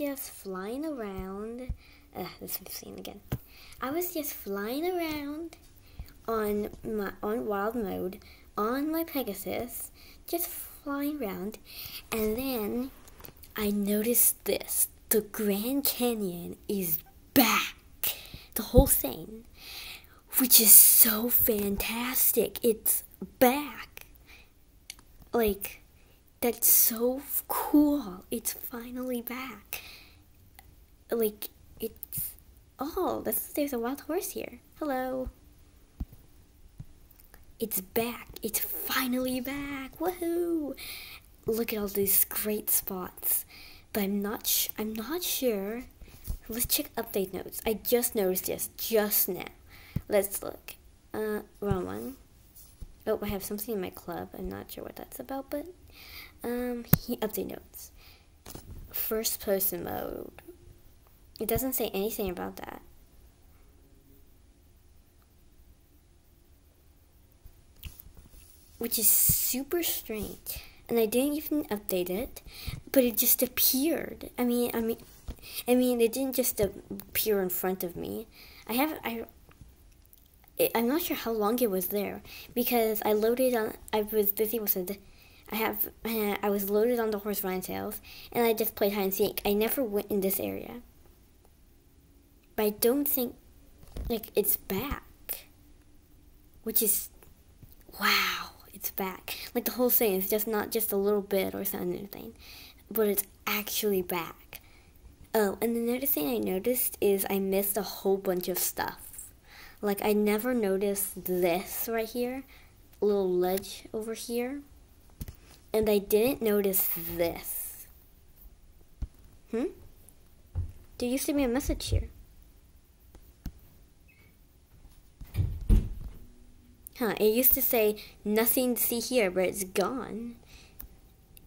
just flying around. Uh, this is again. I was just flying around on my on wild mode on my Pegasus, just flying around, and then I noticed this: the Grand Canyon is back. The whole thing, which is so fantastic. It's back. Like that's so cool. It's finally back. Like it's oh, that's, there's a wild horse here. Hello. It's back. It's finally back. Woohoo! Look at all these great spots. But I'm not I'm not sure. Let's check update notes. I just noticed this just now. Let's look. Uh, wrong one. Oh, I have something in my club. I'm not sure what that's about, but um, he, update notes. First person mode. It doesn't say anything about that. Which is super strange. And I didn't even update it, but it just appeared. I mean, I mean, I mean, it didn't just appear in front of me. I have, I, I'm not sure how long it was there because I loaded on. I was busy with it. I have. I was loaded on the horse tails, and I just played hide and seek. I never went in this area, but I don't think like it's back, which is wow. It's back. Like the whole thing is just not just a little bit or something, but it's actually back. Oh, and another thing I noticed is I missed a whole bunch of stuff. Like I never noticed this right here, little ledge over here. And I didn't notice this. Hmm? Did you send me a message here? Huh, it used to say nothing to see here, but it's gone.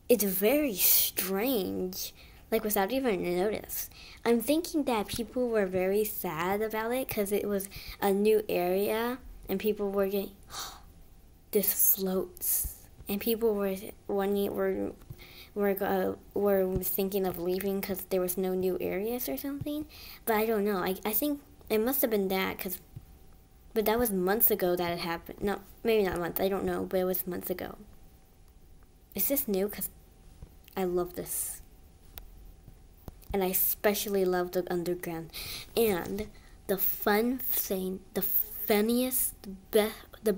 It's very strange like without even notice. I'm thinking that people were very sad about it because it was a new area and people were getting, this floats. And people were wanting, were, were, uh, were thinking of leaving because there was no new areas or something. But I don't know. I, I think it must have been that because, but that was months ago that it happened. No, maybe not months. I don't know, but it was months ago. Is this new? Because I love this and I especially love the underground. And the fun thing, the funniest, be- the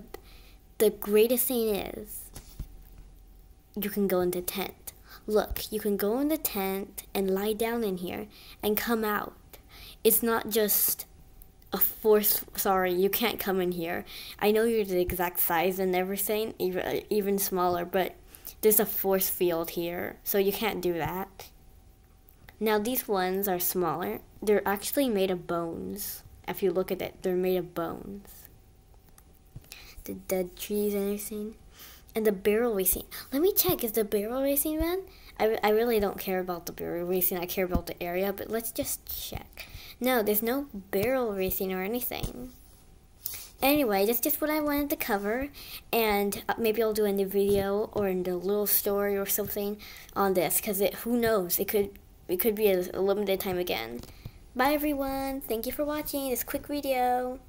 the greatest thing is you can go in the tent. Look, you can go in the tent and lie down in here and come out. It's not just a force. Sorry, you can't come in here. I know you're the exact size and everything, even even smaller, but there's a force field here, so you can't do that. Now these ones are smaller. They're actually made of bones. If you look at it, they're made of bones. The dead trees and everything. And the barrel racing. Let me check, is the barrel racing run? I, I really don't care about the barrel racing, I care about the area, but let's just check. No, there's no barrel racing or anything. Anyway, that's just what I wanted to cover, and uh, maybe I'll do a new video or in the little story or something on this, because it who knows, it could it could be a, a limited time again. Bye everyone. Thank you for watching this quick video.